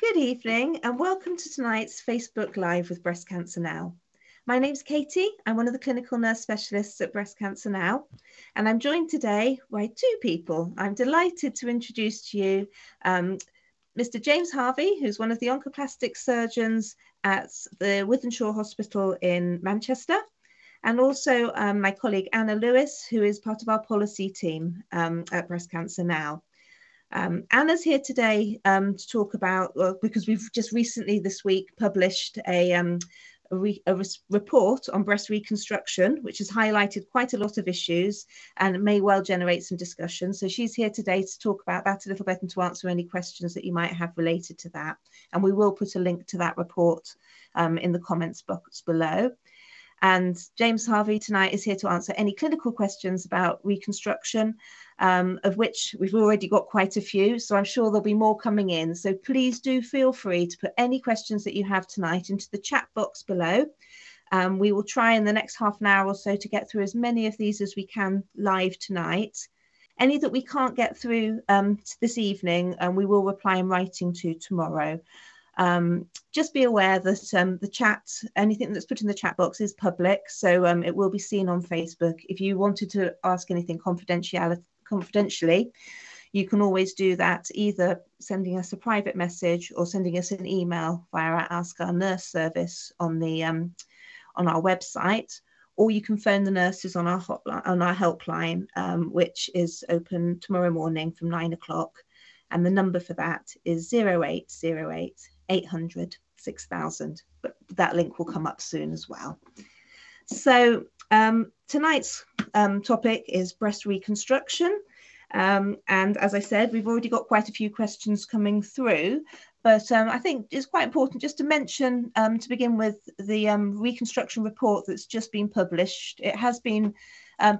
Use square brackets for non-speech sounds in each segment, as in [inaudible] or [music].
Good evening and welcome to tonight's Facebook Live with Breast Cancer Now. My name's Katie. I'm one of the clinical nurse specialists at Breast Cancer Now, and I'm joined today by two people. I'm delighted to introduce to you um, Mr. James Harvey, who's one of the oncoplastic surgeons at the Wythenshawe Hospital in Manchester, and also um, my colleague Anna Lewis, who is part of our policy team um, at Breast Cancer Now. Um, Anna's here today um, to talk about, well, because we've just recently this week published a, um, a, re, a report on breast reconstruction, which has highlighted quite a lot of issues and may well generate some discussion. So she's here today to talk about that a little bit and to answer any questions that you might have related to that. And we will put a link to that report um, in the comments box below. And James Harvey tonight is here to answer any clinical questions about reconstruction, um, of which we've already got quite a few. So I'm sure there'll be more coming in. So please do feel free to put any questions that you have tonight into the chat box below. Um, we will try in the next half an hour or so to get through as many of these as we can live tonight. Any that we can't get through um, this evening, um, we will reply in writing to tomorrow. Um, just be aware that um, the chat, anything that's put in the chat box is public, so um, it will be seen on Facebook. If you wanted to ask anything confidentially, you can always do that either sending us a private message or sending us an email via our Ask Our Nurse service on the um, on our website, or you can phone the nurses on our hotline on our helpline, um, which is open tomorrow morning from nine o'clock, and the number for that is 0808 800 6000 but that link will come up soon as well. So um, tonight's um, topic is breast reconstruction. Um, and as I said, we've already got quite a few questions coming through, but um, I think it's quite important just to mention um, to begin with the um, reconstruction report that's just been published. It has been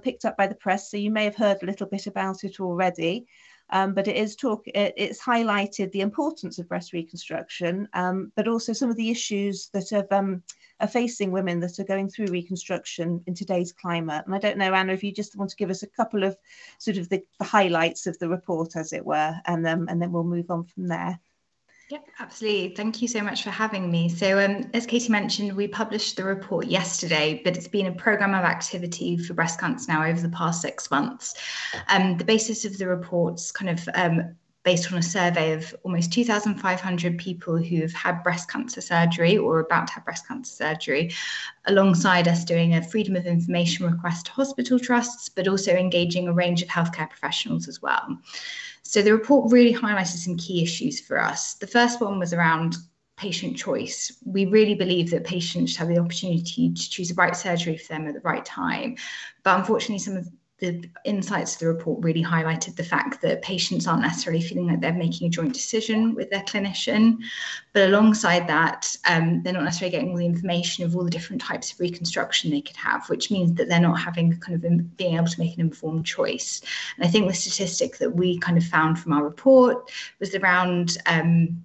picked up by the press, so you may have heard a little bit about it already um, but it is talk it, it's highlighted the importance of breast reconstruction, um, but also some of the issues that have, um, are facing women that are going through reconstruction in today's climate. And I don't know, Anna, if you just want to give us a couple of sort of the, the highlights of the report, as it were, and um, and then we'll move on from there. Yeah, absolutely. Thank you so much for having me. So, um, as Katie mentioned, we published the report yesterday, but it's been a program of activity for breast cancer now over the past six months. Um, the basis of the report's kind of um, based on a survey of almost 2,500 people who've had breast cancer surgery or about to have breast cancer surgery, alongside us doing a freedom of information request to hospital trusts, but also engaging a range of healthcare professionals as well. So the report really highlighted some key issues for us. The first one was around patient choice. We really believe that patients should have the opportunity to choose the right surgery for them at the right time. But unfortunately, some of the insights of the report really highlighted the fact that patients aren't necessarily feeling like they're making a joint decision with their clinician. But alongside that, um, they're not necessarily getting all the information of all the different types of reconstruction they could have, which means that they're not having kind of being able to make an informed choice. And I think the statistic that we kind of found from our report was around um,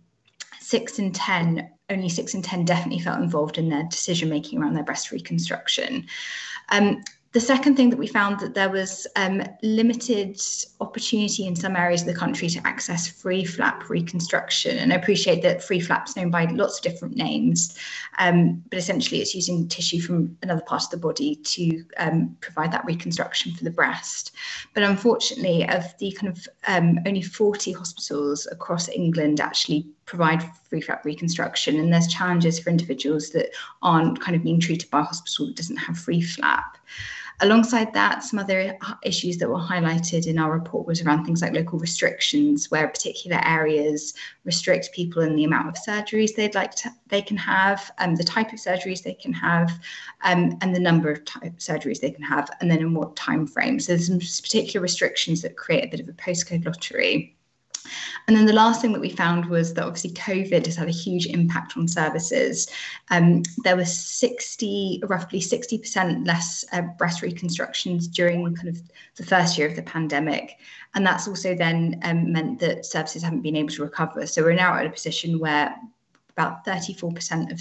six in 10 only six in 10 definitely felt involved in their decision making around their breast reconstruction. Um, the second thing that we found that there was um, limited opportunity in some areas of the country to access free flap reconstruction. And I appreciate that free flap's known by lots of different names, um, but essentially it's using tissue from another part of the body to um, provide that reconstruction for the breast. But unfortunately, of the kind of um, only 40 hospitals across England actually provide free flap reconstruction, and there's challenges for individuals that aren't kind of being treated by a hospital that doesn't have free flap. Alongside that, some other issues that were highlighted in our report was around things like local restrictions, where particular areas restrict people in the amount of surgeries they'd like to, they can have, and um, the type of surgeries they can have, um, and the number of surgeries they can have, and then in what time frame. So there's some particular restrictions that create a bit of a postcode lottery. And then the last thing that we found was that obviously COVID has had a huge impact on services. Um, there were 60, roughly 60% less uh, breast reconstructions during kind of the first year of the pandemic. And that's also then um, meant that services haven't been able to recover. So we're now at a position where about 34% of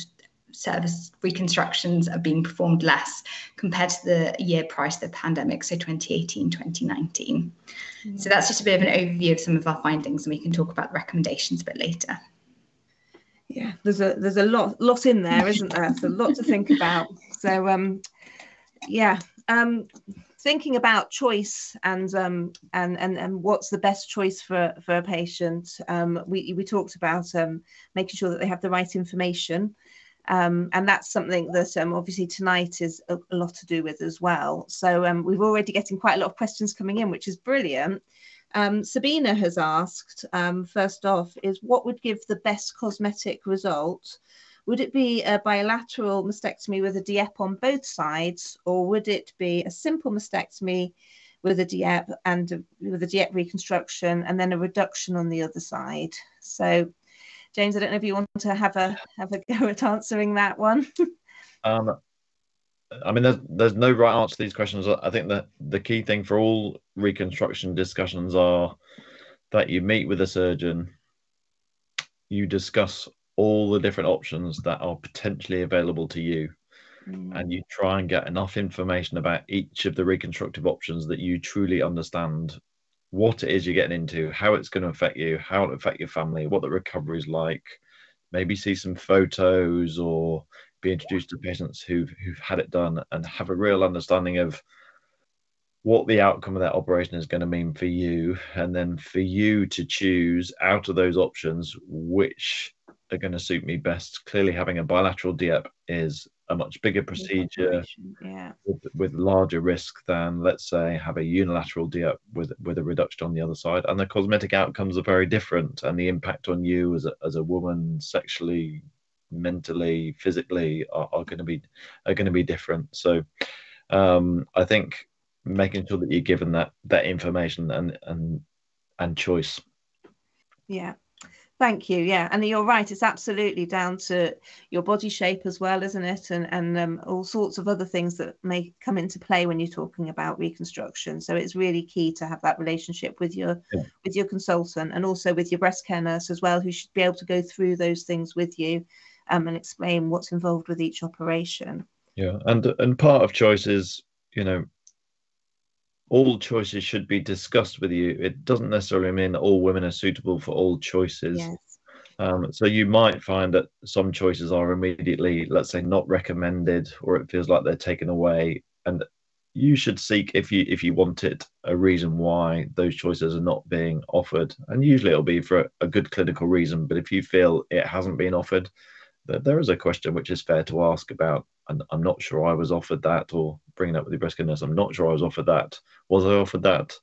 service reconstructions are being performed less compared to the year prior to the pandemic, so 2018, 2019. So that's just a bit of an overview of some of our findings, and we can talk about the recommendations a bit later. Yeah, there's a there's a lot lot in there, isn't there? There's a lot to think about. So um, yeah, um, thinking about choice and um, and and and what's the best choice for for a patient. Um, we we talked about um, making sure that they have the right information. Um, and that's something that um, obviously tonight is a, a, lot to do with as well. So um, we've already getting quite a lot of questions coming in, which is brilliant. Um, Sabina has asked, um, first off, is what would give the best cosmetic result? Would it be a bilateral mastectomy with a DIEP on both sides, or would it be a simple mastectomy with a DIEP and a, with a DIEP reconstruction and then a reduction on the other side? So James, I don't know if you want to have a have a go [laughs] at answering that one. [laughs] um, I mean, there's there's no right answer to these questions. I think that the key thing for all reconstruction discussions are that you meet with a surgeon, you discuss all the different options that are potentially available to you, mm. and you try and get enough information about each of the reconstructive options that you truly understand what it is you're getting into, how it's going to affect you, how it'll affect your family, what the recovery is like. Maybe see some photos or be introduced to patients who've who've had it done and have a real understanding of what the outcome of that operation is going to mean for you, and then for you to choose out of those options which are going to suit me best. Clearly, having a bilateral DIEP is a much bigger procedure yeah. with, with, larger risk than, let's say, have a unilateral DIEP with with a reduction on the other side. And the cosmetic outcomes are very different, and the impact on you as a, as a woman, sexually, mentally, physically, are, are going to be are going to be different. So, um, I think making sure that you're given that that information and and and choice. Yeah, Thank you. Yeah, and you're right. It's absolutely down to your body shape as well, isn't it? And and um, all sorts of other things that may come into play when you're talking about reconstruction. So it's really key to have that relationship with your yeah. with your consultant and also with your breast care nurse as well, who should be able to go through those things with you um, and explain what's involved with each operation. Yeah, and and part of choice is you know all choices should be discussed with you. It doesn't necessarily mean that all women are suitable for all choices. Yes. Um, so you might find that some choices are immediately, let's say, not recommended, or it feels like they're taken away. And you should seek, if you if you want it, a reason why those choices are not being offered. And usually it'll be for a good clinical reason. But if you feel it hasn't been offered, that there is a question which is fair to ask about and I'm not sure I was offered that, or bringing up with the breast cancer nurse, I'm not sure I was offered that. Was I offered that?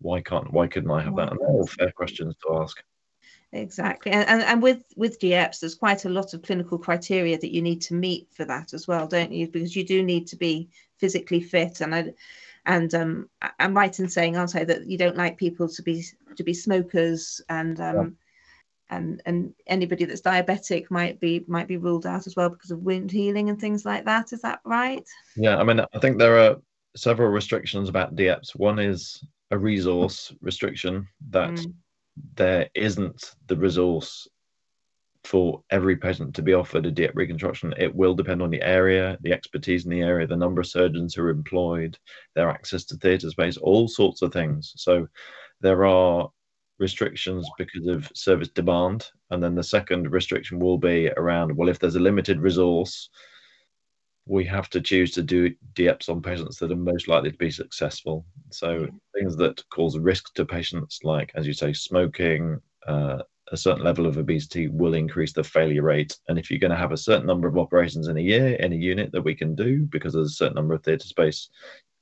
Why can't? Why couldn't I have that? And all fair questions to ask. Exactly, and, and and with with DIEPs, there's quite a lot of clinical criteria that you need to meet for that as well, don't you? Because you do need to be physically fit, and I, and um, I'm right in saying, aren't I, that you don't like people to be to be smokers and um, and and anybody that's diabetic might be might be ruled out as well because of wound healing and things like that. Is that right? Yeah i mean i think there are several restrictions about DIEPs one is a resource restriction that mm. there isn't the resource for every patient to be offered a DIEP reconstruction. It will depend on the area the expertise in the area the number of surgeons who are employed their access to theatre space all sorts of things. So there are restrictions because of service demand. And then the second restriction will be around well, if there's a limited resource, we have to choose to do DIEPs on patients that are most likely to be successful. So things that cause risk to patients, like as you say, smoking, uh, a certain level of obesity will increase the failure rate. And if you're going to have a certain number of operations in a year in a unit that we can do because there's a certain number of theatre space,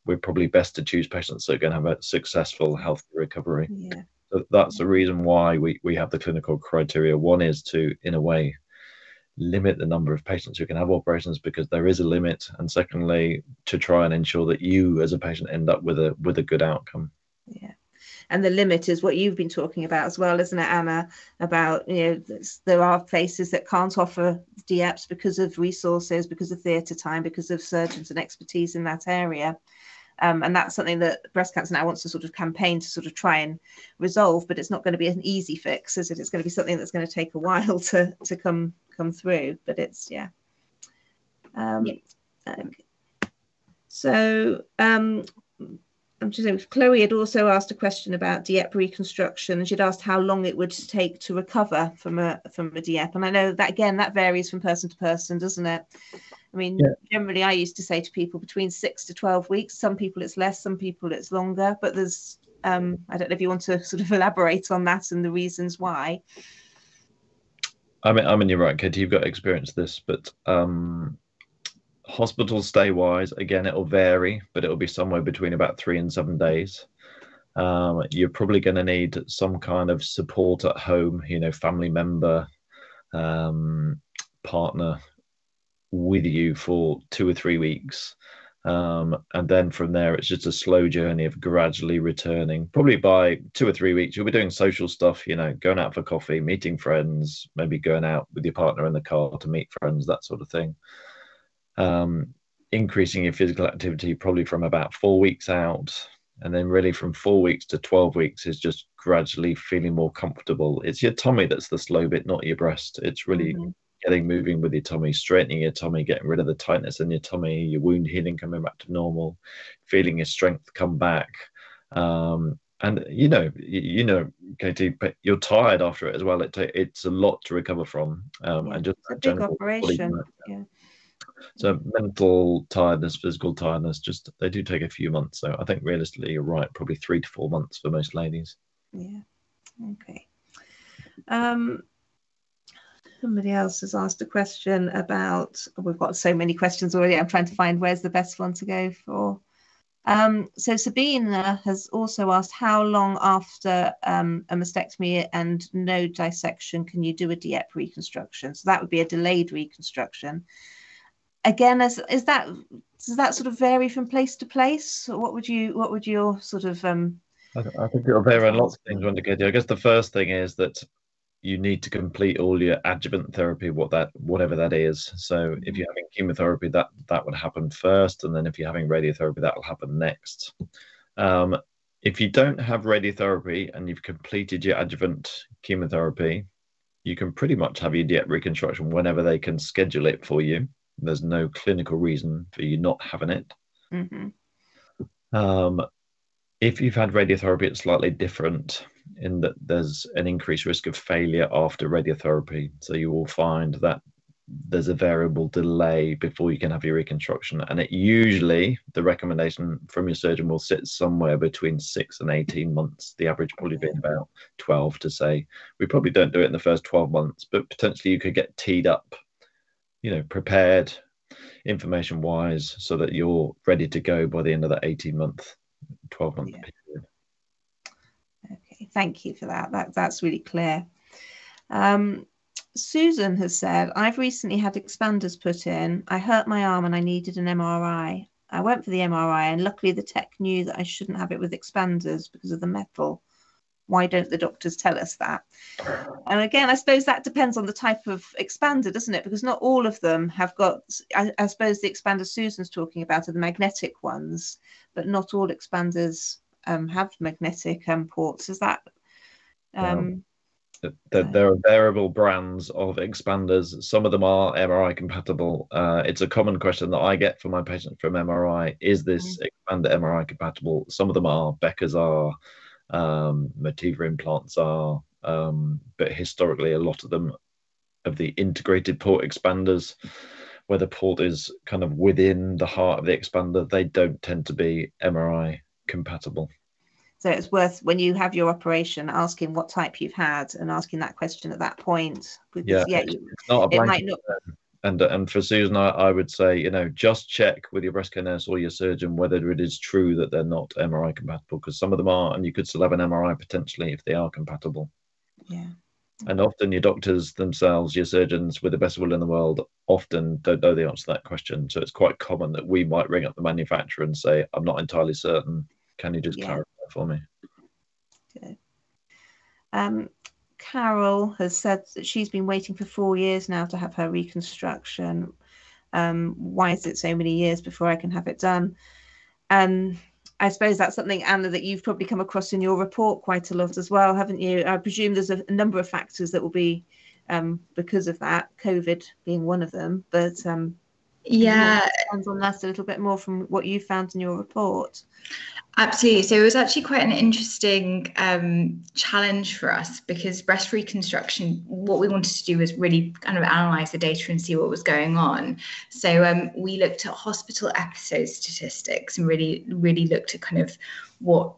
we're probably best to choose patients that are going to have a successful health recovery. Yeah that's the reason why we, we have the clinical criteria. One is to, in a way, limit the number of patients who can have operations because there is a limit, and secondly, to try and ensure that you as a patient end up with a with a good outcome. Yeah. And the limit is what you've been talking about as well, isn't it, Anna? About you know, there are places that can't offer DIEPs because of resources, because of theatre time, because of surgeons and expertise in that area. Um, and that's something that breast cancer now wants to sort of campaign to sort of try and resolve but it's not going to be an easy fix is it it's going to be something that's going to take a while [laughs] to to come come through but it's yeah um, yeah. Okay. so um, just, Chloe had also asked a question about DIEP reconstruction, and she'd asked how long it would take to recover from a from a DIEP. And I know that again that varies from person to person, doesn't it? I mean, yeah. generally, I used to say to people between six to twelve weeks. Some people it's less, some people it's longer. But there's, um, I don't know if you want to [laughs] sort of elaborate on that and the reasons why. I mean, I mean, you're right, Katie. You've got experience this, but um, hospital stay wise, again, it'll vary, but it'll be somewhere between about three and seven days. Um, you're probably going to need some kind of support at home, you know, family member, um, partner with you for two or three weeks. Um, and then from there, it's just a slow journey of gradually returning. Probably by two or three weeks, you'll be doing social stuff, you know, going out for coffee, meeting friends, maybe going out with your partner in the car to meet friends, that sort of thing um, increasing your physical activity probably from about four weeks out. And then, really, from four weeks to 12 weeks is just gradually feeling more comfortable. It's your tummy that's the slow bit, not your breast. It's really mm-hmm. getting moving with your tummy, straightening your tummy, getting rid of the tightness in your tummy, your wound healing coming back to normal, feeling your strength come back. Um, and you know, you, know, Katie, but you're tired after it as well. It it's a lot to recover from, um, yeah, and just a big operation. Yeah. So mental tiredness, physical tiredness, just they do take a few months. So I think realistically, you're right, probably three to four months for most ladies. Yeah. Okay. Um, somebody else has asked a question about. We've got so many questions already. I'm trying to find where's the best one to go for. Um, so Sabina has also asked how long after um, a mastectomy and no dissection can you do a DIEP reconstruction? So that would be a delayed reconstruction again, is is that does that sort of vary from place to place? What would you what would your sort of um I, I think it'll vary on lots of things when get I guess the first thing is that you need to complete all your adjuvant therapy, what that whatever that is. So if mm-hmm. you're having chemotherapy, that that would happen first, and then if you're having radiotherapy, that will happen next. Um, if you don't have radiotherapy and you've completed your adjuvant chemotherapy, you can pretty much have your DIEP reconstruction whenever they can schedule it for you. There's no clinical reason for you not having it. Mm-hmm. Um, if you've had radiotherapy, it's slightly different in that there's an increased risk of failure after radiotherapy. So you will find that there's a variable delay before you can have your reconstruction. And it usually, the recommendation from your surgeon will sit somewhere between six and 18 months, the average probably being about 12 to say. We probably don't do it in the first 12 months, but potentially you could get teed up you know prepared information wise so that you're ready to go by the end of that 18 month 12 month yeah. period. Okay thank you for that, that that's really clear. Um, susan has said i've recently had expanders put in. I hurt my arm and i needed an mri i. Went for the mri and luckily the tech knew that i shouldn't have it with expanders because of the metal why don't the doctors tell us that? And again, I suppose that depends on the type of expander, doesn't it? Because not all of them have got, I, I suppose the expander Susan's talking about are the magnetic ones, but not all expanders um, have magnetic um, ports. Is that? Um, there, there, are variable brands of expanders. Some of them are MRI compatible. Uh, it's a common question that I get from my patients from MRI: Is this mm-hmm. expander MRI compatible? Some of them are. Becker's are um, Motiva implants are, um, but historically, a lot of them of the integrated port expanders, where the port is kind of within the heart of the expander, they don't tend to be MRI compatible. So it's worth when you have your operation asking what type you've had and asking that question at that point. Because, yeah, yeah, it's, not a it might not. And and for Susan, I, I would say you know just check with your breast care nurse or your surgeon whether it is true that they're not MRI compatible because some of them are, and you could still have an MRI potentially if they are compatible. Yeah. And often your doctors themselves, your surgeons, with the best will in the world, often don't know the answer to that question. So it's quite common that we might ring up the manufacturer and say, "I'm not entirely certain. Can you just yeah. clarify for me?" Good. Um, Carol has said that she's been waiting for four years now to have her reconstruction. Um, why is it so many years before I can have it done? And I suppose that's something, Anna, that you've probably come across in your report quite a lot as well, haven't you? I presume there's a, a number of factors that will be um, because of that, COVID being one of them. But um, Yeah. On us a little bit more from what you found in your report. Absolutely. So it was actually quite an interesting um, challenge for us because breast reconstruction, what we wanted to do was really kind of analyze the data and see what was going on. So um, we looked at hospital episode statistics and really, really looked at kind of what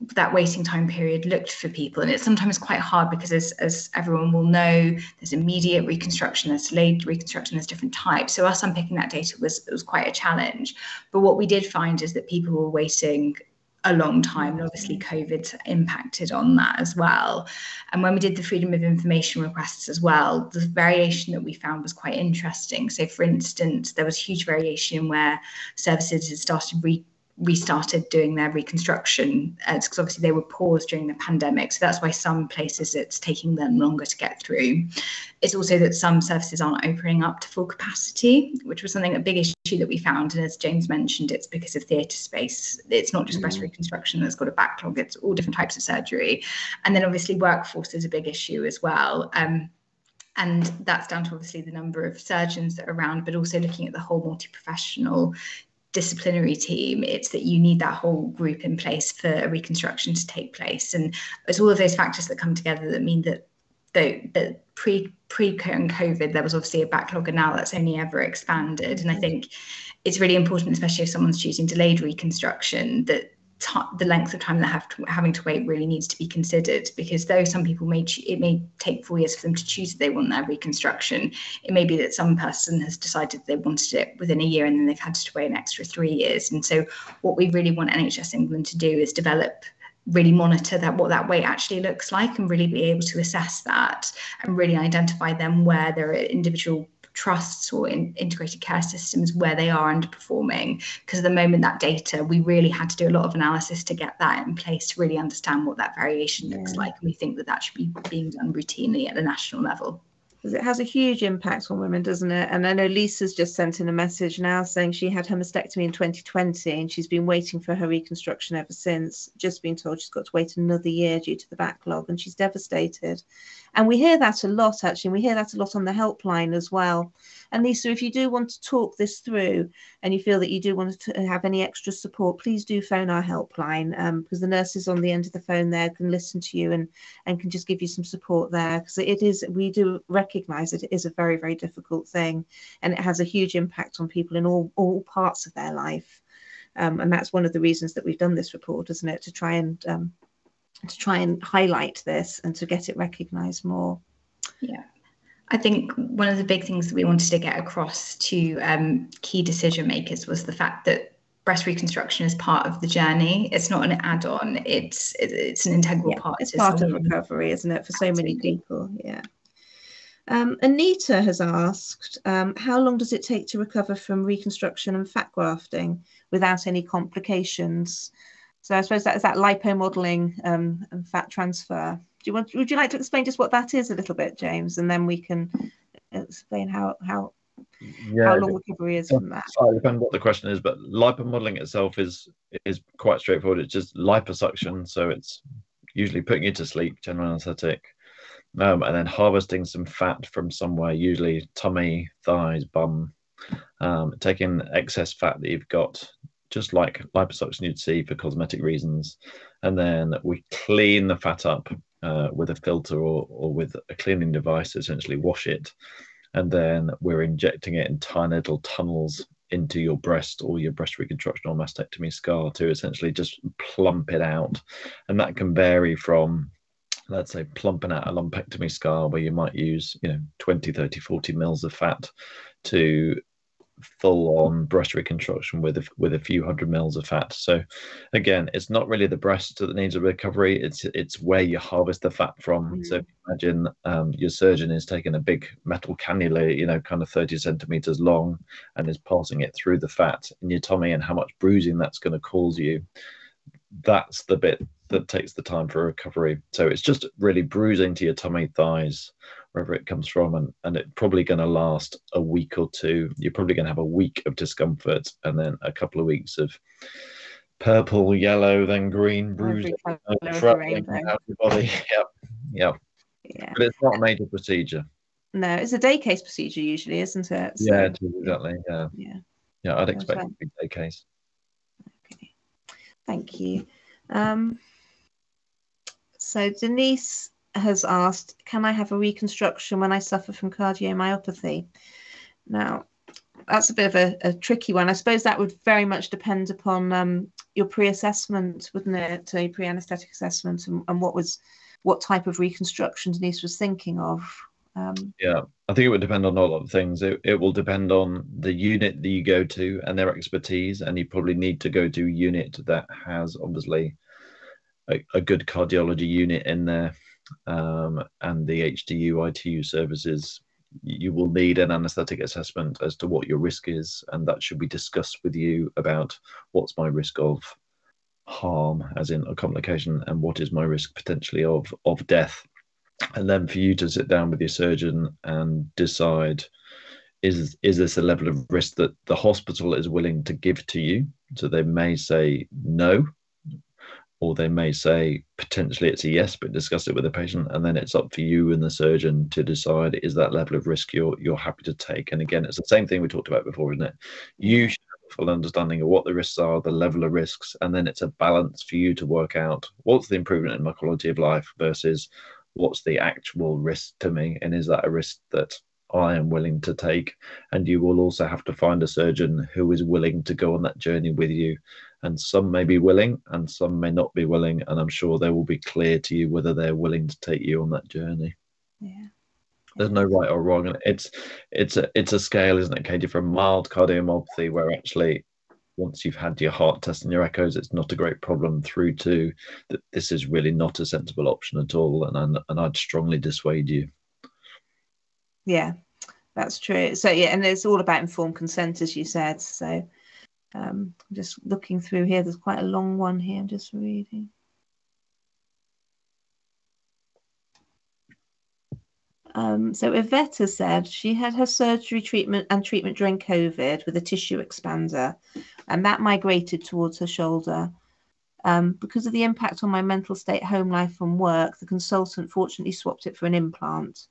that waiting time period looked for people. And it's sometimes quite hard because as, as everyone will know there's immediate reconstruction there's delayed reconstruction there's different types. So us unpicking that data was was quite a challenge. But what we did find is that people were waiting a long time and obviously mm-hmm. covid impacted on that as well. And when we did the freedom of information requests as well the variation that we found was quite interesting. So for instance there was huge variation where services had started re- restarted doing their reconstruction because uh, obviously they were paused during the pandemic. So that's why some places it's taking them longer to get through. It's also that some services aren't opening up to full capacity which was something a big issue that we found. And as james mentioned it's because of theatre space. It's not just mm-hmm. breast reconstruction that's got a backlog it's all different types of surgery. And then obviously workforce is a big issue as well. Um, and that's down to obviously the number of surgeons that are around, but also looking at the whole multi-professional disciplinary team it's that you need that whole group in place for a reconstruction to take place. And it's all of those factors that come together that mean that the pre pre covid there was obviously a backlog and now that's only ever expanded. And i mm-hmm. think it's really important especially if someone's choosing delayed reconstruction that t- the length of time they have to, having to wait really needs to be considered because though some people may ch- it may take four years for them to choose if they want their reconstruction it may be that some person has decided they wanted it within a year and then they've had to wait an extra three years. And so what we really want nhs england to do is develop really monitor that what that wait actually looks like and really be able to assess that and really identify them where there are individual trusts or in integrated care systems where they are underperforming. Because at the moment, that data, we really had to do a lot of analysis to get that in place to really understand what that variation looks like. And we think that that should be being done routinely at a national level because it has a huge impact on women, doesn't it? And I know Lisa's just sent in a message now saying she had her mastectomy in 2020 and she's been waiting for her reconstruction ever since, just been told she's got to wait another year due to the backlog and she's devastated. And we hear that a lot, actually. We hear that a lot on the helpline as well. And Lisa, if you do want to talk this through and you feel that you do want to have any extra support, please do phone our helpline um, because the nurses on the end of the phone there can listen to you and, and can just give you some support there because it is, we do recognize that it is a very, very difficult thing and it has a huge impact on people in all, all parts of their life. Um, and that's one of the reasons that we've done this report, isn't it? To try and um, to try and highlight this and to get it recognised more. Yeah, I think one of the big things that we wanted to get across to um, key decision makers was the fact that breast reconstruction is part of the journey. It's not an add-on. It's it's an integral yeah, part. It's part of recovery, isn't it, for so Absolutely. many people? Yeah. Um, Anita has asked, um, how long does it take to recover from reconstruction and fat grafting without any complications? So I suppose that is that lipomodeling um, and fat transfer you want? Would you like to explain just what that is a little bit, James, and then we can explain how how yeah, how long recovery is from that? Sorry, depends what the question is, but lipomodeling itself is is quite straightforward. It's just liposuction, so it's usually putting you to sleep, general anesthetic, um, and then harvesting some fat from somewhere, usually tummy, thighs, bum, um, taking excess fat that you've got, just like liposuction you'd see for cosmetic reasons, and then we clean the fat up uh, with a filter or, or with a cleaning device, essentially wash it. And then we're injecting it in tiny little tunnels into your breast or your breast reconstruction or mastectomy scar to essentially just plump it out. And that can vary from, let's say, plumping out a lumpectomy scar where you might use, you know, 20, 30, 40 mils of fat to full on breast reconstruction with a, with a few hundred mils of fat. So again, it's not really the breast that needs a recovery. It's it's where you harvest the fat from. Mm-hmm. So imagine um, your surgeon is taking a big metal cannula, you know, kind of 30 centimeters long, and is passing it through the fat in your tummy, and how much bruising that's going to cause you. That's the bit that takes the time for recovery. So it's just really bruising to your tummy, thighs, wherever it comes from, and, and it's probably going to last a week or two. You're probably going to have a week of discomfort and then a couple of weeks of purple, yellow, then green bruising traveling out your body. [laughs] Yep, yep. Yeah. But it's not a major procedure. No, it's a day case procedure usually, isn't it? So, yeah, exactly. Yeah. Yeah. Yeah, I'd expect a big day case. Okay. Thank you. Um, so Denise has asked, can I have a reconstruction when I suffer from cardiomyopathy? Now, that's a bit of a, a tricky one. I suppose that would very much depend upon um, your pre-assessment, wouldn't it? A pre-anesthetic assessment and, and, what was what type of reconstruction Denise was thinking of. Um, yeah, I think it would depend on a lot of things. It, it will depend on the unit that you go to and their expertise, and you probably need to go to a unit that has obviously a, a good cardiology unit in there, um, and the HDU ITU services you will need an anesthetic assessment as to what your risk is, and that should be discussed with you about what's my risk of harm, as in a complication, and what is my risk potentially of of death, and then for you to sit down with your surgeon and decide is is this a level of risk that the hospital is willing to give to you? So they may say no, or they may say potentially it's a yes, but discuss it with the patient, and then it's up for you and the surgeon to decide is that level of risk you're you're happy to take. And again, it's the same thing we talked about before, isn't it? You should have a full understanding of what the risks are, the level of risks, and then it's a balance for you to work out what's the improvement in my quality of life versus what's the actual risk to me, and is that a risk that I am willing to take. And you will also have to find a surgeon who is willing to go on that journey with you and some may be willing and some may not be willing and i'm sure they will be clear to you whether they're willing to take you on that journey. Yeah. There's no right or wrong. And it's it's a it's a scale isn't it katie from mild cardiomyopathy where actually once you've had your heart test and your echoes it's not a great problem through to that this is really not a sensible option at all and and i'd strongly dissuade you. Yeah that's true. So yeah and it's all about informed consent as you said. So um, I'm just looking through here. There's quite a long one here. I'm just reading. Um, so Yvette said she had her surgery treatment and treatment during COVID with a tissue expander, and that migrated towards her shoulder. Um, because of the impact on my mental state, home life, and work, the consultant fortunately swapped it for an implant.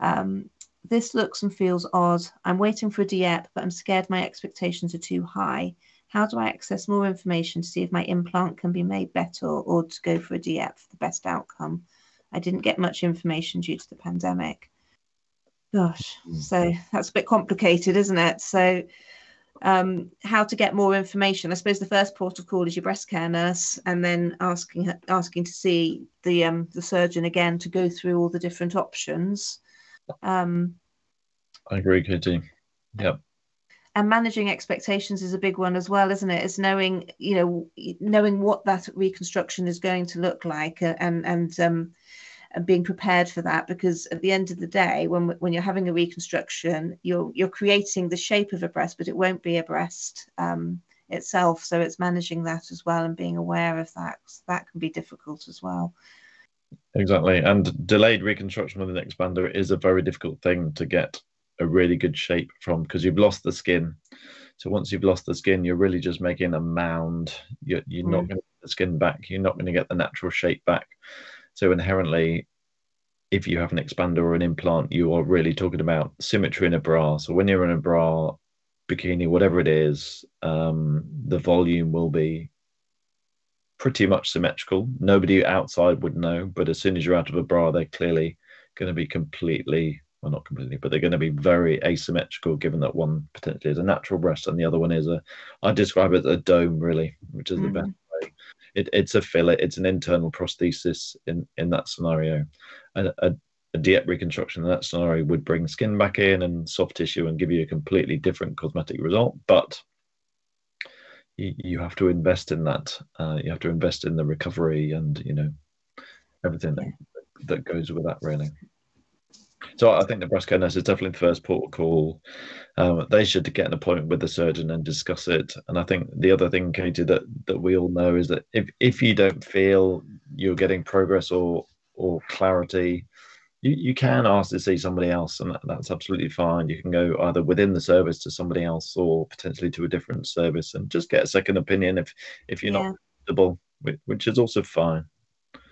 Um, this looks and feels odd. I'm waiting for a DIEP, but I'm scared my expectations are too high. How do I access more information to see if my implant can be made better or to go for a DIEP for the best outcome? I didn't get much information due to the pandemic. Gosh, hmm. so that's a bit complicated, isn't it? So, um, how to get more information? I suppose the first port of call is your breast care nurse, and then asking asking to see the um, the surgeon again to go through all the different options. Um, I agree, Katie. Yep. And managing expectations is a big one as well, isn't it? It's knowing, you know, knowing what that reconstruction is going to look like, uh, and and um, and being prepared for that. Because at the end of the day, when when you're having a reconstruction, you're you're creating the shape of a breast, but it won't be a breast um, itself. So it's managing that as well and being aware of that. So that can be difficult as well. Exactly. And delayed reconstruction with an expander is a very difficult thing to get a really good shape from because you've lost the skin. So once you've lost the skin, you're really just making a mound. You're, you're mm. not going to get the skin back. You're not going to get the natural shape back. So inherently, if you have an expander or an implant, you are really talking about symmetry in a bra. So when you're in a bra, bikini, whatever it is, um, the volume will be pretty much symmetrical. Nobody outside would know, but as soon as you're out of a bra, they're clearly going to be completely, well, not completely, but they're going to be very asymmetrical, given that one potentially is a natural breast and the other one is a, I describe it as a dome, really, which is mm. the best way. It, it's a fillet, it's an internal prosthesis in, in that scenario. A, a, a DIEP reconstruction in that scenario would bring skin back in and soft tissue and give you a completely different cosmetic result. But you, you have to invest in that. Uh, you have to invest in the recovery and you know everything that, that goes with that really. So I think care nurse is definitely the first port call. Um, they should get an appointment with the surgeon and discuss it. And I think the other thing, Katie, that that we all know is that if if you don't feel you're getting progress or or clarity you, you can ask to see somebody else, and that, that's absolutely fine. You can go either within the service to somebody else or potentially to a different service and just get a second opinion if if you're yeah. not comfortable, which is also fine.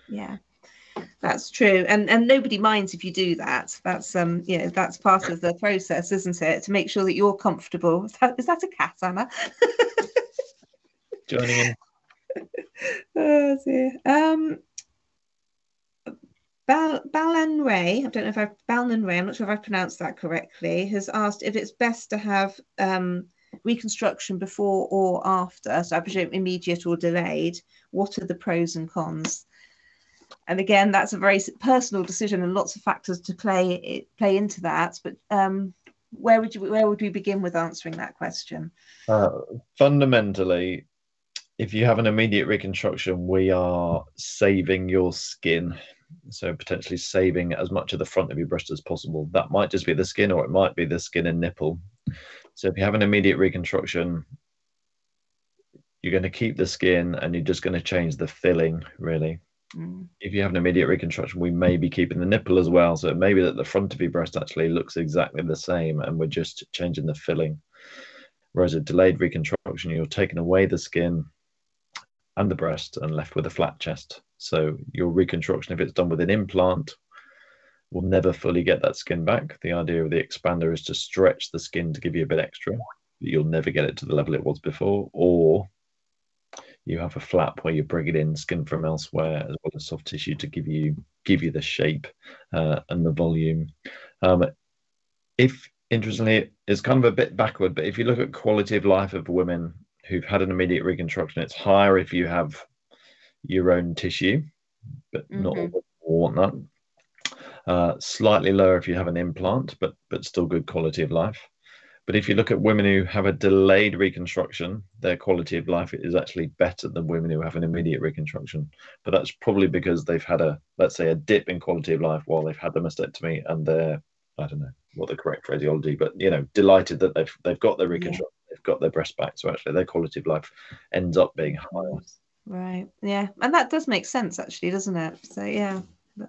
Yeah. That's true, and and nobody minds if you do that. That's um, you know, that's part of the process, isn't it? To make sure that you're comfortable. Is that, is that a cat, Anna? Joining in. [laughs] oh dear. Um, Bal Balan Ray, I don't know if I've I'm not sure if I've pronounced that correctly, has asked if it's best to have um, reconstruction before or after. So I presume immediate or delayed. What are the pros and cons? And again, that's a very personal decision, and lots of factors to play play into that. But um, where would you where would we begin with answering that question? Uh, fundamentally, if you have an immediate reconstruction, we are saving your skin so potentially saving as much of the front of your breast as possible. That might just be the skin, or it might be the skin and nipple. So if you have an immediate reconstruction, you're going to keep the skin and you're just going to change the filling, really. Mm. If you have an immediate reconstruction, we may be keeping the nipple as well. So it may be that the front of your breast actually looks exactly the same and we're just changing the filling. Whereas a delayed reconstruction, you're taking away the skin and the breast and left with a flat chest. So your reconstruction, if it's done with an implant, will never fully get that skin back. The idea of the expander is to stretch the skin to give you a bit extra. But you'll never get it to the level it was before, or you have a flap where you bring it in skin from elsewhere as well as soft tissue to give you give you the shape uh, and the volume. Um, if interestingly, it's kind of a bit backward, but if you look at quality of life of women who've had an immediate reconstruction, it's higher if you have your own tissue, but mm-hmm. not want that. Uh, slightly lower if you have an implant, but but still good quality of life. But if you look at women who have a delayed reconstruction, their quality of life is actually better than women who have an immediate reconstruction. But that's probably because they've had a, let's say, a dip in quality of life while they've had the mastectomy and they're, I don't know what the correct phraseology, but you know, delighted that they've they've got their reconstruction, yeah. they've got their breast back. So actually, their quality of life ends up being higher. Right. Yeah. And that does make sense, actually, doesn't it? So, yeah,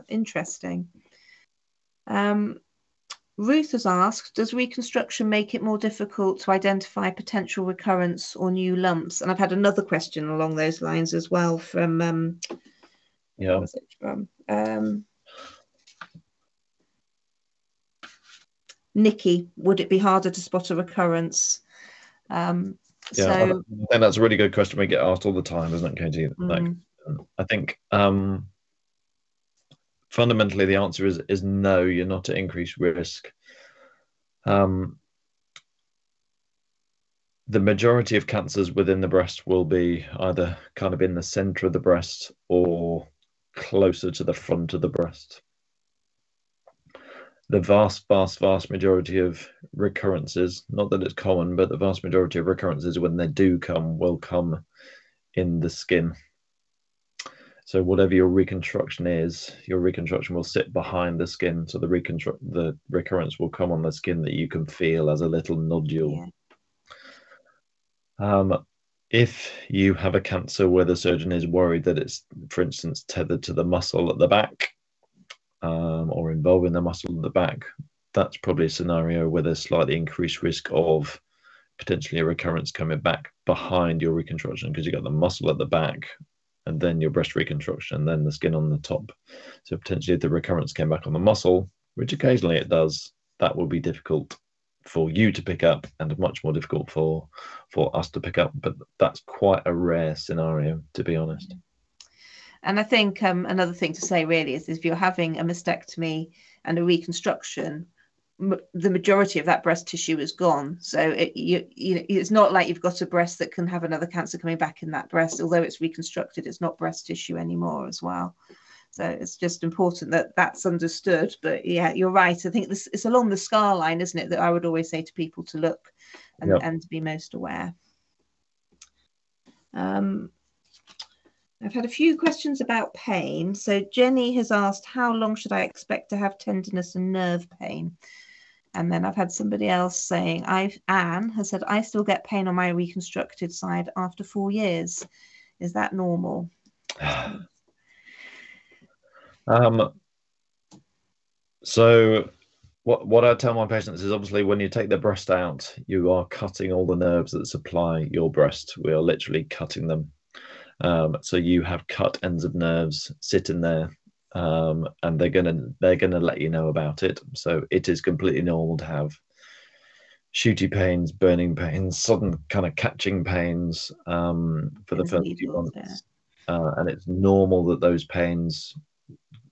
interesting. Um, Ruth has asked, does reconstruction make it more difficult to identify potential recurrence or new lumps? And I've had another question along those lines as well from, um, yeah. From? Um, Nikki, would it be harder to spot a recurrence? Um, yeah, so, I think that's a really good question we get asked all the time, isn't it, Katie? Mm-hmm. Like, I think um, fundamentally the answer is is no. You're not at increased risk. Um, the majority of cancers within the breast will be either kind of in the center of the breast or closer to the front of the breast the vast, vast, vast majority of recurrences, not that it's common, but the vast majority of recurrences, when they do come, will come in the skin. So whatever your reconstruction is, your reconstruction will sit behind the skin. So the reconstruct the recurrence will come on the skin that you can feel as a little nodule. Yeah. Um, if you have a cancer where the surgeon is worried that it's, for instance, tethered to the muscle at the back, um, or involving the muscle in the back, that's probably a scenario where there's slightly increased risk of potentially a recurrence coming back behind your reconstruction because you've got the muscle at the back and then your breast reconstruction and then the skin on the top. So potentially if the recurrence came back on the muscle, which occasionally it does, that will be difficult for you to pick up and much more difficult for for us to pick up. But that's quite a rare scenario, to be honest. And I think um, another thing to say really is if you're having a mastectomy and a reconstruction, m- the majority of that breast tissue is gone. So it, you, you it's not like you've got a breast that can have another cancer coming back in that breast. Although it's reconstructed, it's not breast tissue anymore as well. So it's just important that that's understood. But yeah, you're right. I think this it's along the scar line, isn't it, that I would always say to people to look and, yep. and be most aware. Um, I've had a few questions about pain. So Jenny has asked, how long should I expect to have tenderness and nerve pain? And then I've had somebody else saying, I've Anne has said, I still get pain on my reconstructed side after four years. Is that normal? [sighs] um, so what what I tell my patients is obviously when you take the breast out, you are cutting all the nerves that supply your breast. We are literally cutting them um, so you have cut ends of nerves sitting there um, and they're gonna they're gonna let you know about it. So it is completely normal to have shooty pains, burning pains, sudden kind of catching pains um, for the first few months, uh, and it's normal that those pains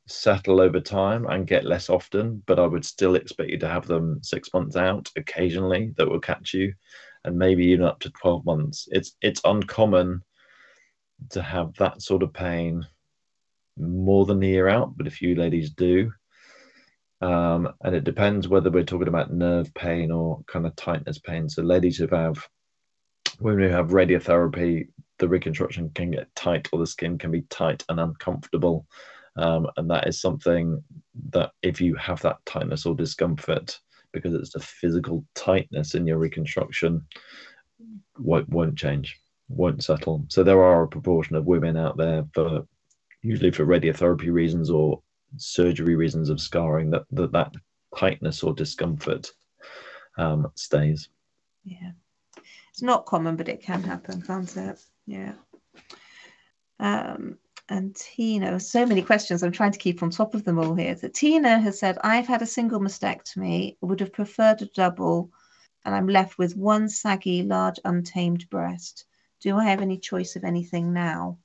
settle over time and get less often. But I would still expect you to have them six months out occasionally that will catch you, and maybe even up to twelve months. It's it's uncommon to have that sort of pain more than a year out, but a few ladies do. Um, and it depends whether we're talking about nerve pain or kind of tightness pain. So ladies who have women who have radiotherapy, the reconstruction can get tight or the skin can be tight and uncomfortable. Um, and that is something that if you have that tightness or discomfort, because it's the physical tightness in your reconstruction, won't, won't change, won't settle. So there are a proportion of women out there for usually for radiotherapy reasons or surgery reasons of scarring that that, that tightness or discomfort um, stays. Yeah, it's not common, but it can happen, can't it? Yeah. Um, and Tina, so many questions. I'm trying to keep on top of them all here. So Tina has said, I've had a single mastectomy, would have preferred a double, and I'm left with one saggy, large, untamed breast. Do I have any choice of anything now?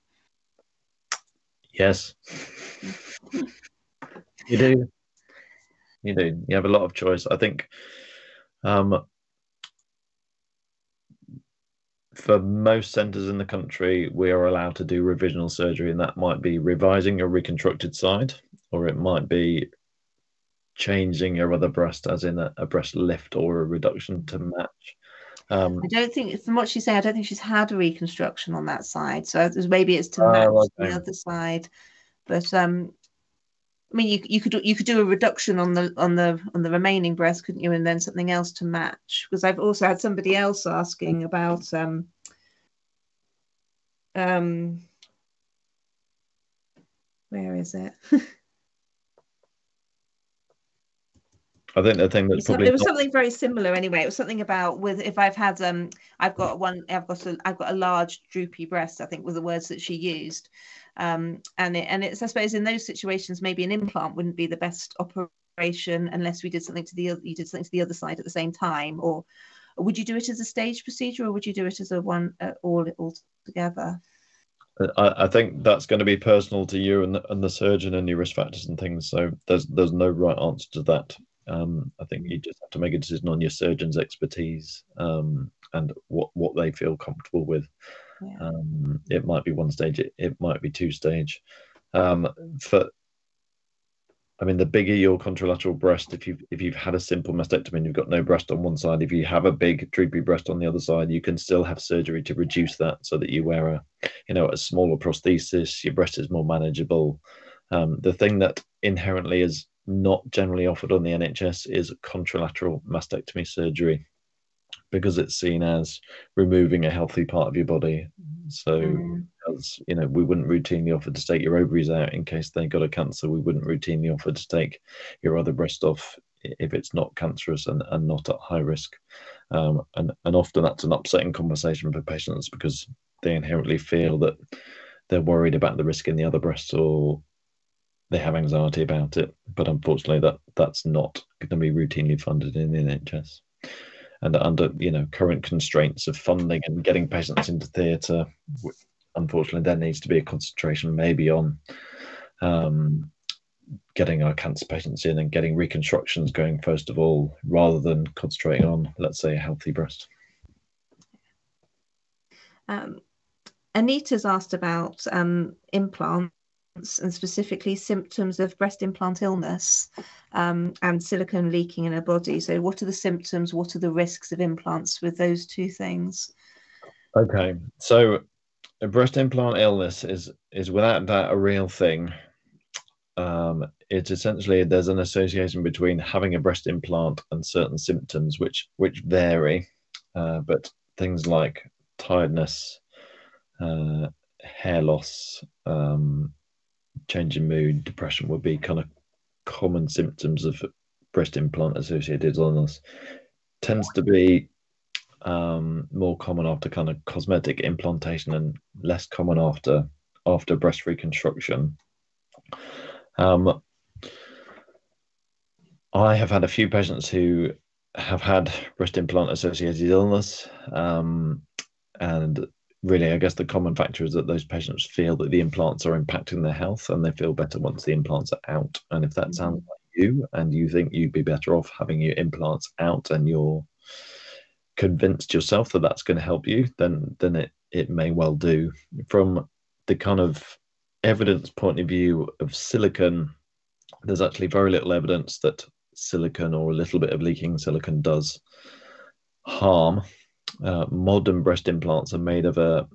Yes. you do. You do. You have a lot of choice. I think um, for most centres in the country, we are allowed to do revisional surgery, and that might be revising your reconstructed side, or it might be changing your other breast, as in a, a breast lift or a reduction to match. Um, I don't think, from what she's saying, I don't think she's had a reconstruction on that side. So maybe it's to oh, match okay. the other side. But um, I mean, you you could you could do a reduction on the on the on the remaining breast, couldn't you? And then something else to match. Because I've also had somebody else asking about um, um, where is it? [laughs] I think the thing that's probably it was not... something very similar anyway. It was something about with if I've had um I've got one I've got a I've got a large droopy breast. I think were the words that she used, um and it and it's I suppose in those situations maybe an implant wouldn't be the best operation unless we did something to the other you did something to the other side at the same time or would you do it as a stage procedure or would you do it as a one uh, all all together? I, I, think that's going to be personal to you and the, and the surgeon and your risk factors and things. So there's there's no right answer to that. Um, I think you just have to make a decision on your surgeon's expertise um, and what what they feel comfortable with. Yeah. Um, it might be one stage, it, it might be two stage. Um, for I mean, the bigger your contralateral breast, if you've if you've had a simple mastectomy and you've got no breast on one side, if you have a big droopy breast on the other side, you can still have surgery to reduce that so that you wear a, you know, a smaller prosthesis. Your breast is more manageable. Um, the thing that inherently is not generally offered on the NHS is contralateral mastectomy surgery because it's seen as removing a healthy part of your body. So, mm. as you know, we wouldn't routinely offer to take your ovaries out in case they got a cancer. We wouldn't routinely offer to take your other breast off if it's not cancerous and, and not at high risk. Um, and, and often that's an upsetting conversation for patients because they inherently feel that they're worried about the risk in the other breast or they have anxiety about it, but unfortunately, that that's not going to be routinely funded in the NHS. And under you know current constraints of funding and getting patients into theatre, unfortunately, there needs to be a concentration maybe on um, getting our cancer patients in and getting reconstructions going first of all, rather than concentrating on, let's say, a healthy breast. Um, Anita's asked about um, implants and specifically symptoms of breast implant illness um, and silicone leaking in her body. So, what are the symptoms? What are the risks of implants with those two things? Okay, so a breast implant illness is is without doubt a real thing. Um, it's essentially there's an association between having a breast implant and certain symptoms, which which vary, uh, but things like tiredness, uh, hair loss, um, change in mood, depression would be kind of common symptoms of breast implant associated illness. Tends to be um, more common after kind of cosmetic implantation and less common after after breast reconstruction. Um, I have had a few patients who have had breast implant associated illness. Um, and really, I guess the common factor is that those patients feel that the implants are impacting their health and they feel better once the implants are out. And if that mm-hmm. sounds like you and you think you'd be better off having your implants out and you're convinced yourself that that's going to help you, then then it, it may well do. From the kind of evidence point of view of silicon, there's actually very little evidence that silicon or a little bit of leaking silicon does harm. Uh, modern breast implants are made of a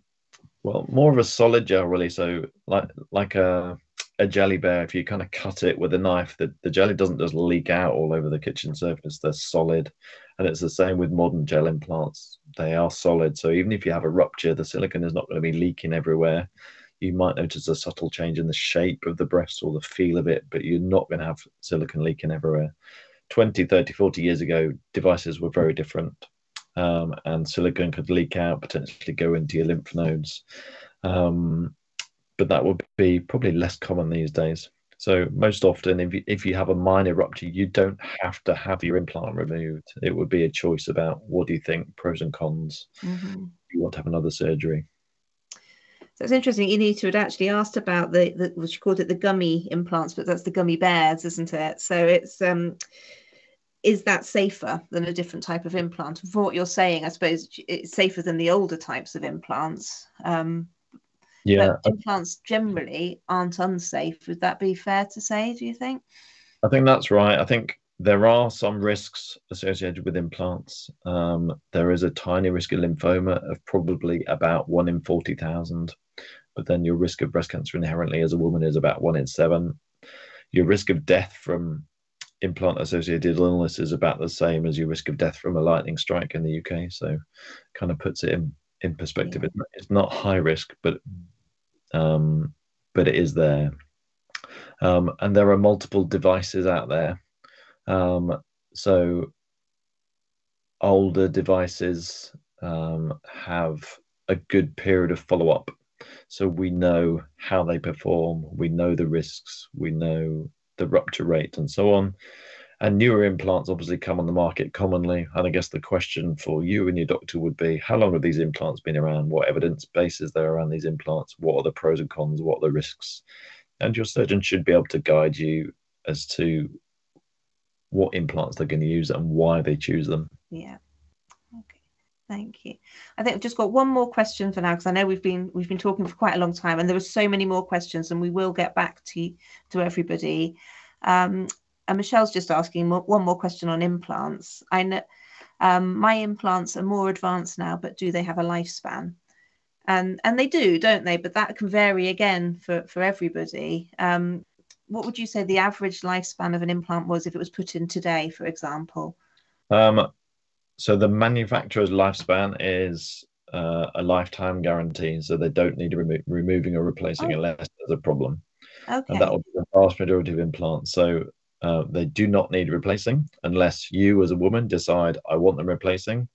well more of a solid gel really. So like like a a jelly bear if you kind of cut it with a knife the, the jelly doesn't just leak out all over the kitchen surface. They're solid. And it's the same with modern gel implants. They are solid. So even if you have a rupture the silicon is not going to be leaking everywhere. You might notice a subtle change in the shape of the breast or the feel of it, but you're not going to have silicon leaking everywhere. 20, 30, 40 years ago, devices were very different. Um, and silicon could leak out, potentially go into your lymph nodes. Um, but that would be probably less common these days. So most often, if you, if you have a minor rupture, you don't have to have your implant removed. It would be a choice about what do you think, pros and cons. Mm-hmm. You want to have another surgery. So it's interesting. Anita had actually asked about the, the what she called it the gummy implants, but that's the gummy bears, isn't it? So it's um, is that safer than a different type of implant? For what you're saying, I suppose it's safer than the older types of implants. Um, yeah, implants generally aren't unsafe. Would that be fair to say? Do you think? I think that's right. I think there are some risks associated with implants. Um, there is a tiny risk of lymphoma of probably about one in 40,000 but then your risk of breast cancer inherently as a woman is about one in seven. Your risk of death from implant associated illness is about the same as your risk of death from a lightning strike in the UK. So, kind of puts it in in perspective. Yeah. It's not high risk, but um, but it is there. Um, and there are multiple devices out there. Um, so older devices um, have a good period of follow up so we know how they perform, we know the risks, we know the rupture rate, and so on. And newer implants obviously come on the market commonly. And I guess the question for you and your doctor would be how long have these implants been around? What evidence base is there around these implants? What are the pros and cons? What are the risks? And your surgeon should be able to guide you as to what implants they're going to use and why they choose them. Yeah. Thank you. I think I've just got one more question for now because I know we've been we've been talking for quite a long time and there are so many more questions and we will get back to to everybody. Um, and Michelle's just asking one more question on implants. I know um, my implants are more advanced now, but do they have a lifespan? And and they do, don't they? But that can vary again for for everybody. Um, what would you say the average lifespan of an implant was if it was put in today, for example? Um, so the manufacturer's lifespan is uh, a lifetime guarantee, so they don't need remo- removing or replacing oh. unless there's a problem. Okay. And that will be the vast majority of implants. So uh, they do not need replacing unless you, as a woman, decide I want them replacing.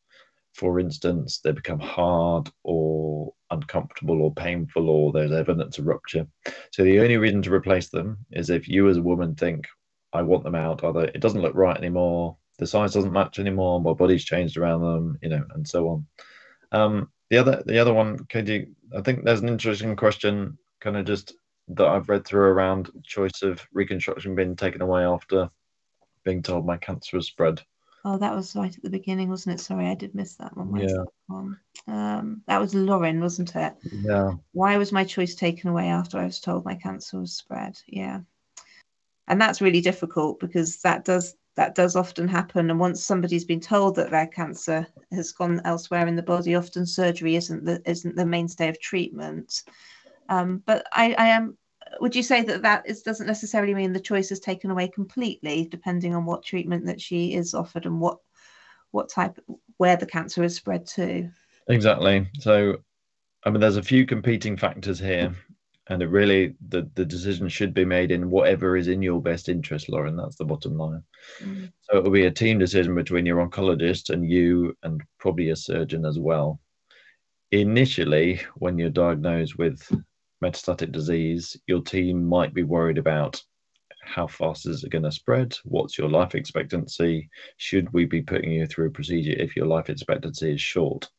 For instance, they become hard or uncomfortable or painful, or there's evidence of rupture. So the only reason to replace them is if you, as a woman, think I want them out. Either it doesn't look right anymore, the size doesn't match anymore. My body's changed around them, you know, and so on. Um, the other, the other one, Katie, I think there's an interesting question, kind of just that I've read through around choice of reconstruction being taken away after being told my cancer has spread. Oh, that was right at the beginning, wasn't it? Sorry, I did miss that one. Where's yeah. That, um, that was Lauren, wasn't it? Yeah. Why was my choice taken away after I was told my cancer was spread? Yeah. And that's really difficult because that does that does often happen. And once somebody's been told that their cancer has gone elsewhere in the body, often surgery isn't the isn't the mainstay of treatment. Um, but I, I am. Would you say that that is, doesn't necessarily mean the choice is taken away completely, depending on what treatment that she is offered and what what type where the cancer is spread to? Exactly. So, I mean, there's a few competing factors here and it really the, the decision should be made in whatever is in your best interest lauren that's the bottom line mm-hmm. so it will be a team decision between your oncologist and you and probably a surgeon as well initially when you're diagnosed with metastatic disease your team might be worried about how fast is it going to spread? What's your life expectancy? Should we be putting you through a procedure if your life expectancy is short?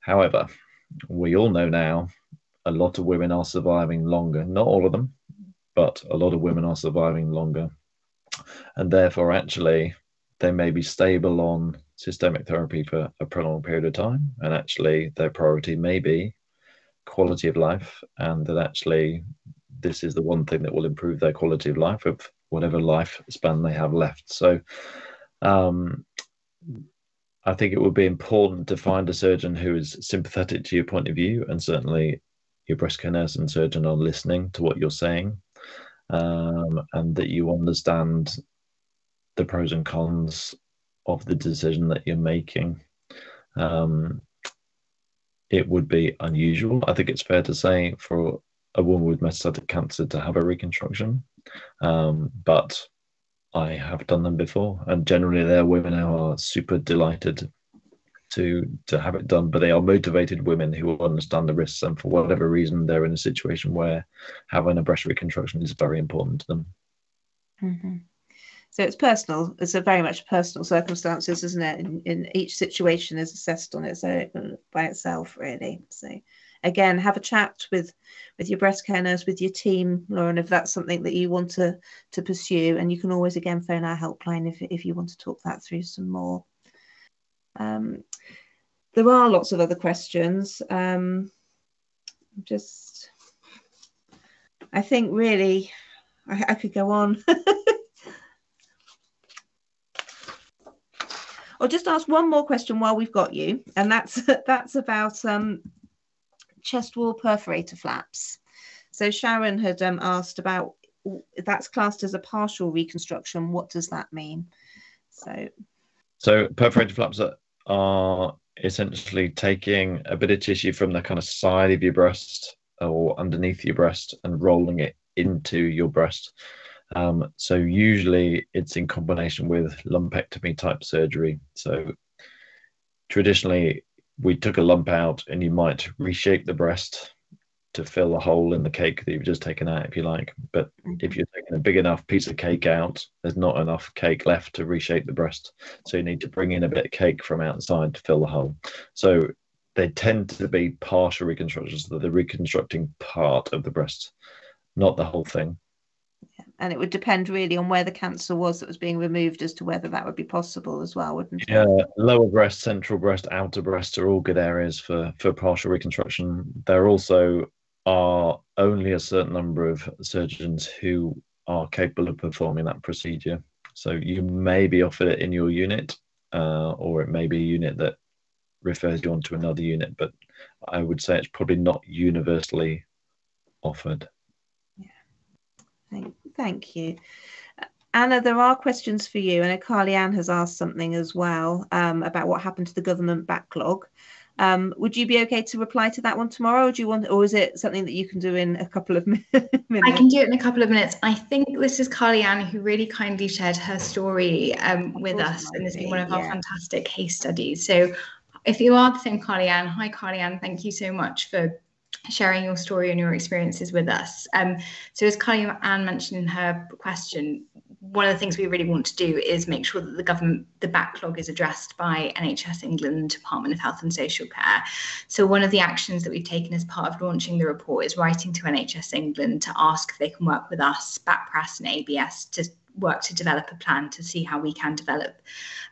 However, we all know now a lot of women are surviving longer. Not all of them, but a lot of women are surviving longer. And therefore, actually, they may be stable on systemic therapy for a prolonged period of time. And actually, their priority may be quality of life. And that actually, this is the one thing that will improve their quality of life of whatever lifespan they have left. So, um, I think it would be important to find a surgeon who is sympathetic to your point of view, and certainly your breast and surgeon are listening to what you're saying, um, and that you understand the pros and cons of the decision that you're making. Um, it would be unusual. I think it's fair to say for a woman with metastatic cancer to have a reconstruction, um, but I have done them before, and generally they're women who are super delighted to to have it done. But they are motivated women who understand the risks, and for whatever reason, they're in a situation where having a breast reconstruction is very important to them. Mm-hmm. So it's personal. It's a very much personal circumstances, isn't it? In, in each situation is assessed on its own by itself, really. So again, have a chat with with your breast care nurse, with your team, Lauren, if that's something that you want to to pursue. And you can always again phone our helpline if if you want to talk that through some more. Um, there are lots of other questions. Um, just, I think really, I, I could go on. [laughs] I'll just ask one more question while we've got you, and that's [laughs] that's about um, chest wall perforator flaps. So Sharon had um, asked about that's classed as a partial reconstruction. What does that mean? So, so perforator flaps are, are essentially taking a bit of tissue from the kind of side of your breast or underneath your breast and rolling it into your breast. Um, so usually it's in combination with lumpectomy type surgery. So traditionally we took a lump out and you might reshape the breast to fill a hole in the cake that you've just taken out if you like but mm-hmm. if you're taking a big enough piece of cake out there's not enough cake left to reshape the breast so you need to bring in a bit of cake from outside to fill the hole so they tend to be partial reconstructions so they're reconstructing part of the breast not the whole thing Yeah. and it would depend really on where the cancer was that was being removed as to whether that would be possible as well, wouldn't it? Yeah, lower breast, central breast, outer breast are all good areas for for partial reconstruction. They're also are only a certain number of surgeons who are capable of performing that procedure. So you may be offered it in your unit, uh, or it may be a unit that refers you on to another unit, but I would say it's probably not universally offered. Thank, thank you. Anna, there are questions for you, and Carly Ann has asked something as well um, about what happened to the government backlog. Um, would you be okay to reply to that one tomorrow, or do you want, or is it something that you can do in a couple of [laughs] minutes? I can do it in a couple of minutes. I think this is Carly Ann who really kindly shared her story um, with us, and this is one of yeah. our fantastic case studies. So, if you are the same Carly Ann, hi Carly Ann, thank you so much for sharing your story and your experiences with us. Um, so as Carly Ann mentioned in her question, one of the things we really want to do is make sure that the government, the backlog is addressed by NHS England Department of Health and Social Care. So one of the actions that we've taken as part of launching the report is writing to NHS England to ask if they can work with us, BAPRAS and ABS, to work to develop a plan to see how we can develop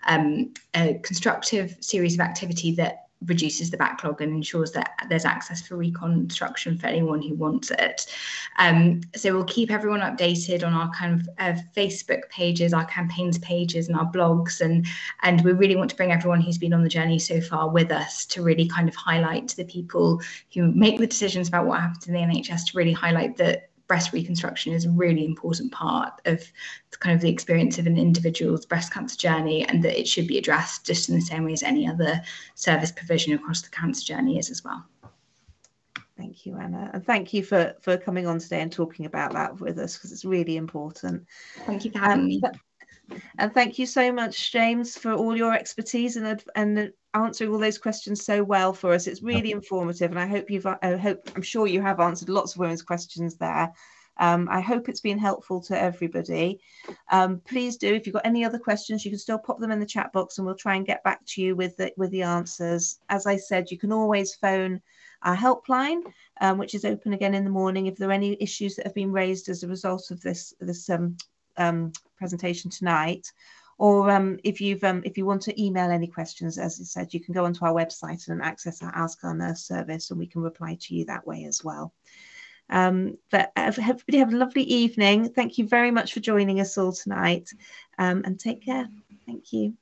um, a constructive series of activity that reduces the backlog and ensures that there's access for reconstruction for anyone who wants it. Um, so we'll keep everyone updated on our kind of uh, Facebook pages, our campaigns pages, and our blogs, and and we really want to bring everyone who's been on the journey so far with us to really kind of highlight the people who make the decisions about what happens in the NHS to really highlight that breast reconstruction is a really important part of kind of the experience of an individual's breast cancer journey and that it should be addressed just in the same way as any other service provision across the cancer journey is as well. Thank you, Anna. And thank you for, for coming on today and talking about that with us because it's really important. Thank you for having um, me. And thank you so much, James, for all your expertise and, and answering all those questions so well for us. It's really informative, and I hope you've. I hope I'm sure you have answered lots of women's questions there. Um, I hope it's been helpful to everybody. Um, please do, if you've got any other questions, you can still pop them in the chat box and we'll try and get back to you with the, with the answers. As I said, you can always phone our helpline, um, which is open again in the morning. If there are any issues that have been raised as a result of this, this um, um, presentation tonight, or um, if you've um, if you want to email any questions, as I said, you can go onto our website and access our Ask Our Nurse service, and we can reply to you that way as well. Um, but everybody have a lovely evening. Thank you very much for joining us all tonight, um, and take care. Thank you.